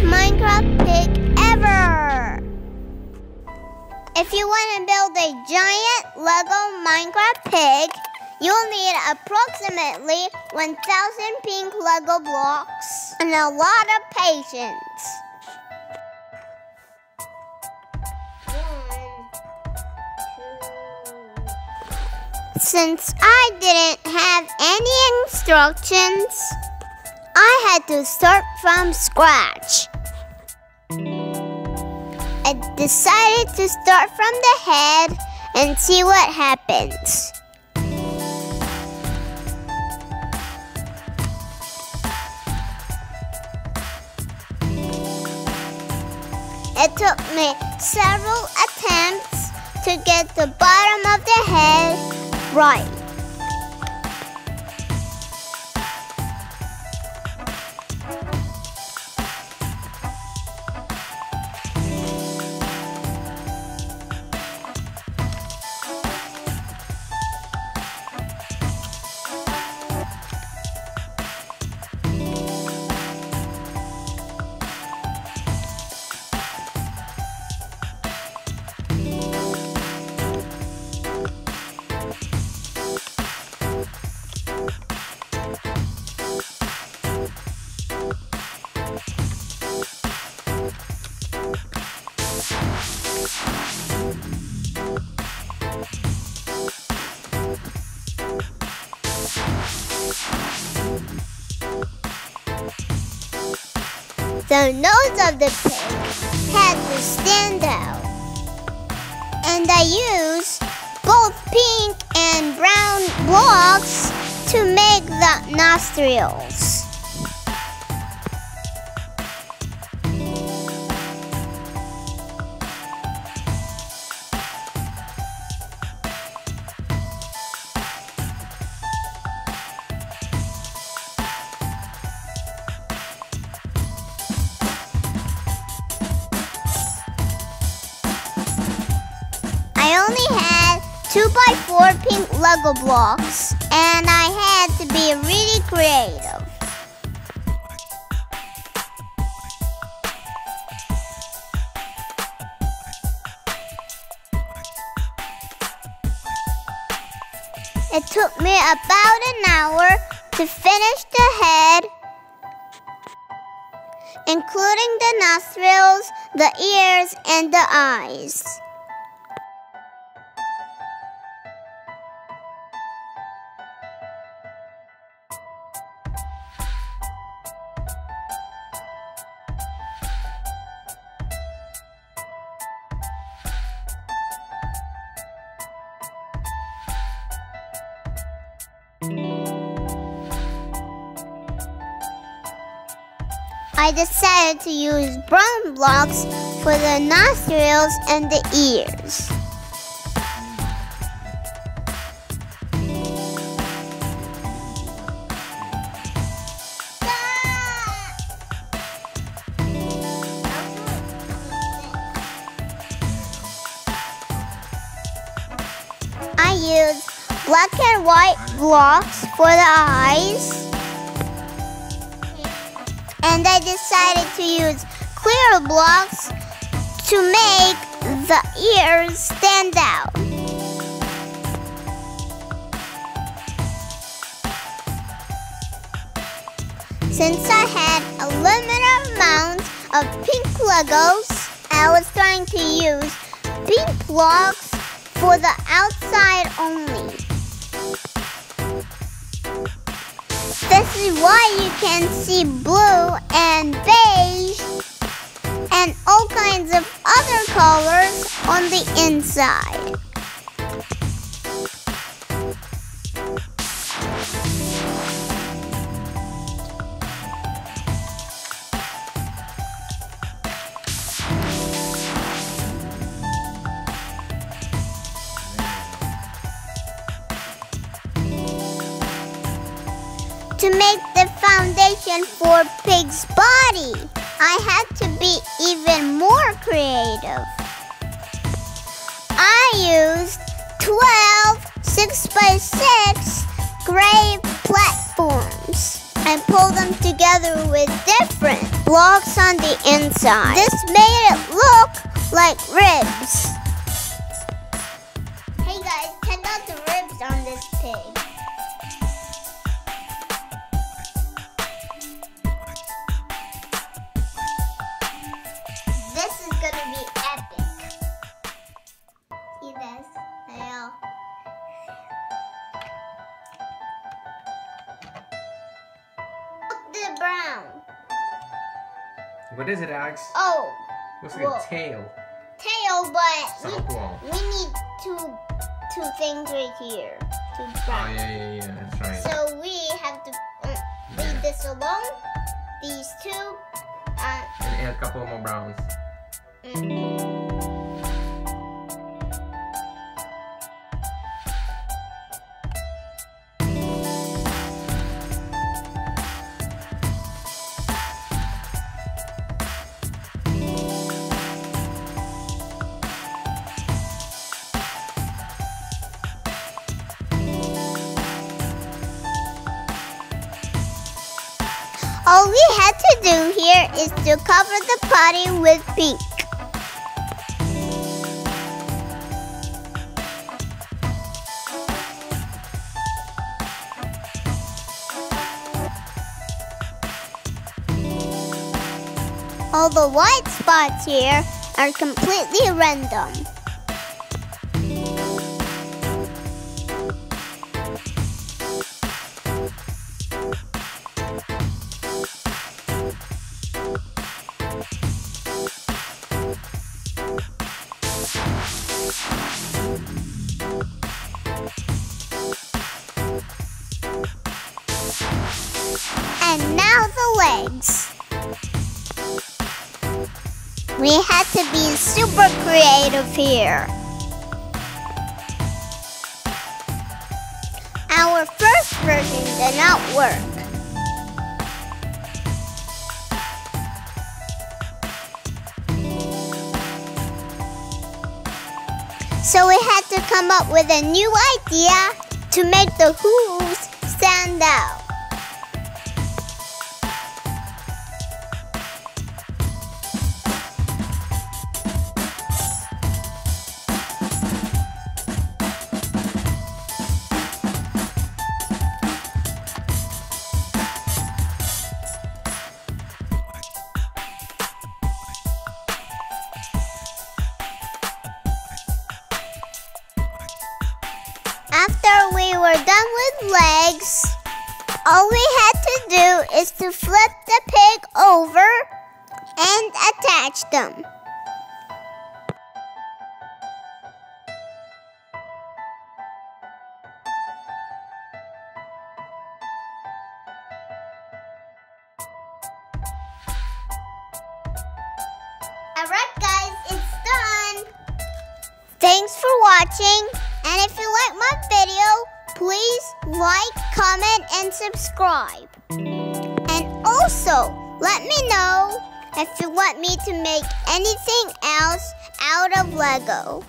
Minecraft pig ever! If you want to build a giant Lego Minecraft pig, you'll need approximately 1,000 pink Lego blocks and a lot of patience. Since I didn't have any instructions, I had to start from scratch. I decided to start from the head and see what happens. It took me several attempts to get the bottom of the head right. The nose of the pig had to stand out. And I used both pink and brown blocks to make the nostrils. I only had 2x4 pink Lego blocks, and I had to be really creative. It took me about an hour to finish the head, including the nostrils, the ears, and the eyes. I decided to use brown blocks for the nostrils and the ears. I used black and white blocks for the eyes and I decided to use clear blocks to make the ears stand out. Since I had a limited amount of pink Legos, I was trying to use pink blocks for the outside only. This is why you can see blue and beige and all kinds of other colors on the inside. To make the foundation for Pig's body, I had to be even more creative. I used 12 6x6 gray platforms. and pull them together with different blocks on the inside. This made it look like ribs. What is it, Alex? Oh, Looks like Whoa. a tail. tail, but we, we need two two things right here. Two Oh, yeah, yeah, yeah, that's right. So we have to uh, leave this alone. These two. Uh, and add a couple more browns. mm. All we had to do here is to cover the potty with pink. All the white spots here are completely random. Now the legs. We had to be super creative here. Our first version did not work. So we had to come up with a new idea to make the hooves stand out. Were done with legs, all we had to do is to flip the pig over and attach them. Alright guys, it's done! Thanks for watching, and if you like my video, please like, comment, and subscribe. And also, let me know if you want me to make anything else out of Lego.